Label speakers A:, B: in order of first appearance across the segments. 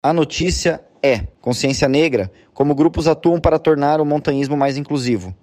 A: A notícia é: Consciência Negra, como grupos atuam para tornar o montanhismo mais inclusivo.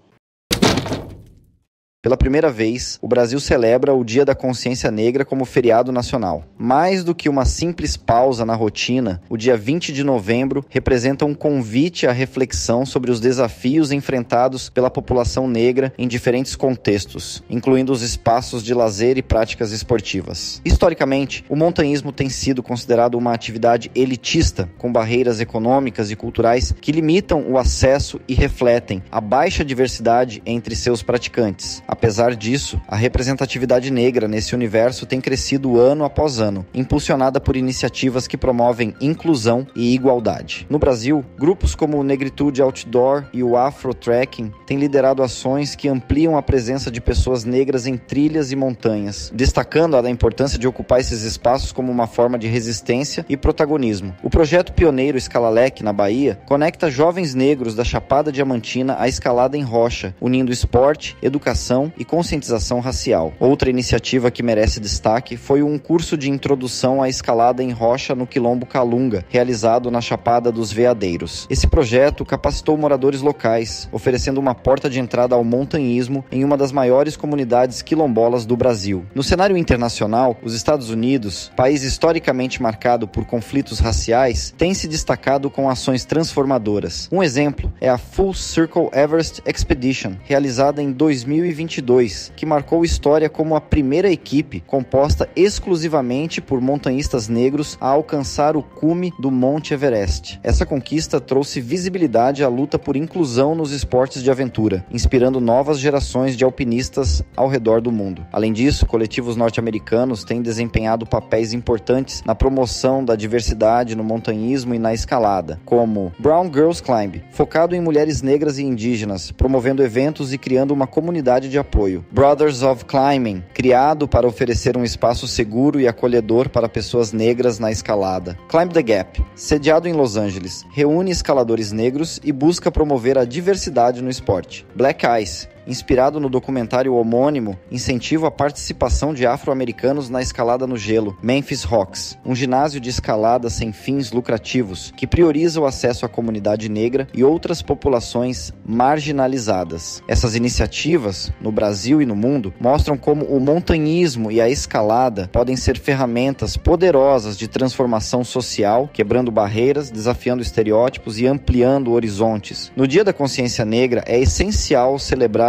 A: Pela primeira vez, o Brasil celebra o Dia da Consciência Negra como feriado nacional. Mais do que uma simples pausa na rotina, o dia 20 de novembro representa um convite à reflexão sobre os desafios enfrentados pela população negra em diferentes contextos, incluindo os espaços de lazer e práticas esportivas. Historicamente, o montanhismo tem sido considerado uma atividade elitista, com barreiras econômicas e culturais que limitam o acesso e refletem a baixa diversidade entre seus praticantes. Apesar disso, a representatividade negra nesse universo tem crescido ano após ano, impulsionada por iniciativas que promovem inclusão e igualdade. No Brasil, grupos como o Negritude Outdoor e o Afro Trekking têm liderado ações que ampliam a presença de pessoas negras em trilhas e montanhas, destacando a importância de ocupar esses espaços como uma forma de resistência e protagonismo. O projeto pioneiro Escalalec, na Bahia, conecta jovens negros da Chapada Diamantina à escalada em rocha, unindo esporte, educação e conscientização racial. Outra iniciativa que merece destaque foi um curso de introdução à escalada em rocha no Quilombo Calunga, realizado na Chapada dos Veadeiros. Esse projeto capacitou moradores locais, oferecendo uma porta de entrada ao montanhismo em uma das maiores comunidades quilombolas do Brasil. No cenário internacional, os Estados Unidos, país historicamente marcado por conflitos raciais, tem se destacado com ações transformadoras. Um exemplo é a Full Circle Everest Expedition, realizada em 2021 2022, que marcou história como a primeira equipe composta exclusivamente por montanhistas negros a alcançar o cume do Monte Everest. Essa conquista trouxe visibilidade à luta por inclusão nos esportes de aventura, inspirando novas gerações de alpinistas ao redor do mundo. Além disso, coletivos norte-americanos têm desempenhado papéis importantes na promoção da diversidade no montanhismo e na escalada, como Brown Girls Climb, focado em mulheres negras e indígenas, promovendo eventos e criando uma comunidade de apoio. Brothers of Climbing, criado para oferecer um espaço seguro e acolhedor para pessoas negras na escalada. Climb the Gap, sediado em Los Angeles, reúne escaladores negros e busca promover a diversidade no esporte. Black Ice, inspirado no documentário homônimo, incentiva a participação de afro-americanos na escalada no gelo, Memphis Rocks, um ginásio de escalada sem fins lucrativos que prioriza o acesso à comunidade negra e outras populações marginalizadas. Essas iniciativas, no Brasil e no mundo, mostram como o montanhismo e a escalada podem ser ferramentas poderosas de transformação social, quebrando barreiras, desafiando estereótipos e ampliando horizontes. No Dia da Consciência Negra, é essencial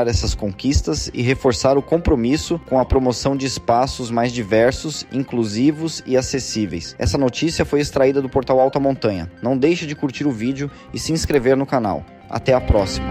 A: celebrar essas conquistas e reforçar o compromisso com a promoção de espaços mais diversos, inclusivos e acessíveis. Essa notícia foi extraída do portal Alta Montanha. Não deixe de curtir o vídeo e se inscrever no canal. Até a próxima!